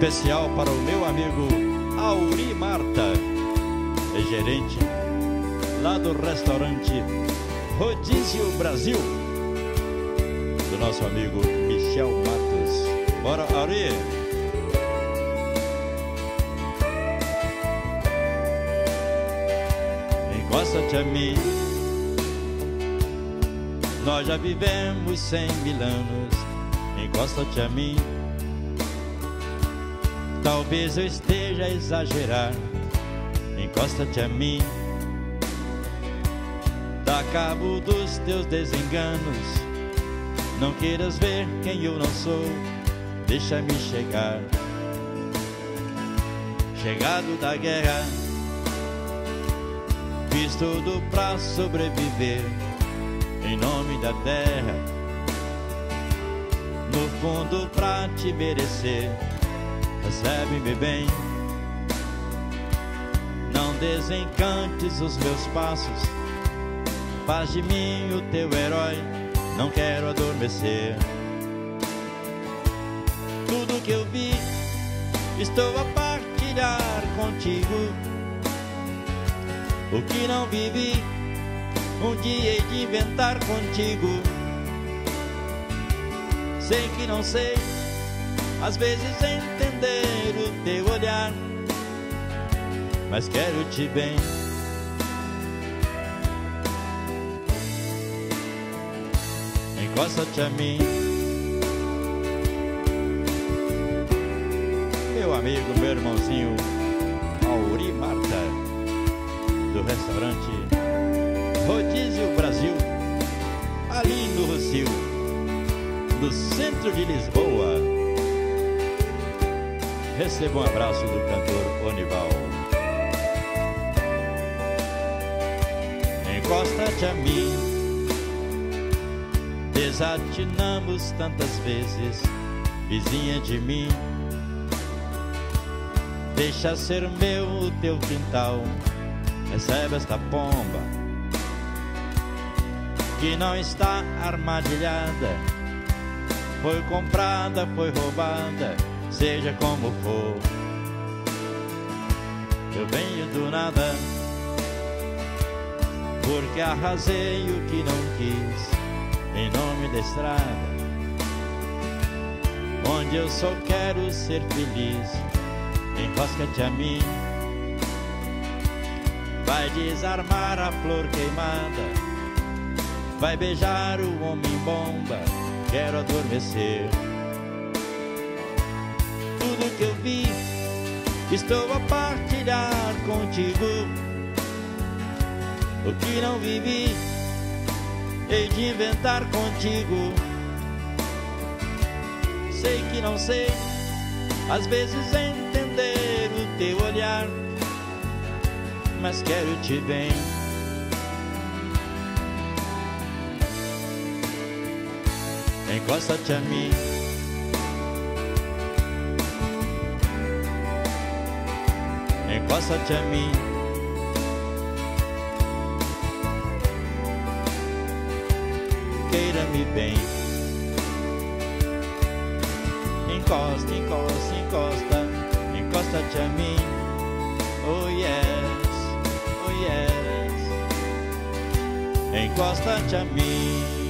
Especial para o meu amigo Auri Marta, é gerente lá do restaurante Rodízio Brasil, do nosso amigo Michel Matos. Bora, Auri! Encosta-te a mim. Nós já vivemos cem mil anos. Encosta-te a mim. Talvez eu esteja a exagerar. Encosta-te a mim. Dá cabo dos teus desenganos. Não queiras ver quem eu não sou. Deixa-me chegar. Chegado da guerra, fiz tudo pra sobreviver. Em nome da terra, no fundo pra te merecer recebe-me bem. Não desencantes os meus passos, faz de mim o teu herói. Não quero adormecer. Tudo que eu vi, estou a partilhar contigo. O que não vivi, um dia hei de inventar contigo. Sei que não sei às vezes entender o teu olhar, mas quero te bem. Encosta-te a mim, meu amigo, meu irmãozinho, Auri Marta, do restaurante Rodízio Brasil, ali no Rocio, no centro de Lisboa. Receba um abraço do cantor Onival. Encosta-te a mim. Desatinamos tantas vezes, vizinha de mim. Deixa ser meu o teu quintal. Recebe esta pomba que não está armadilhada. Foi comprada, foi roubada seja como for. Eu venho do nada, porque arrasei o que não quis, em nome da estrada, onde eu só quero ser feliz. Enrosca-te a mim, vai desarmar a flor queimada, vai beijar o homem bomba. Quero adormecer tudo que eu vi, estou a partilhar contigo. O que não vivi, hei de inventar contigo. Sei que não sei, às vezes entender o teu olhar, mas quero te bem. Encosta-te a mim. Encosta-te a mim. Queira-me bem. Encosta, encosta, encosta, encosta-te a mim. Oh yes, oh yes. Encosta-te a mim.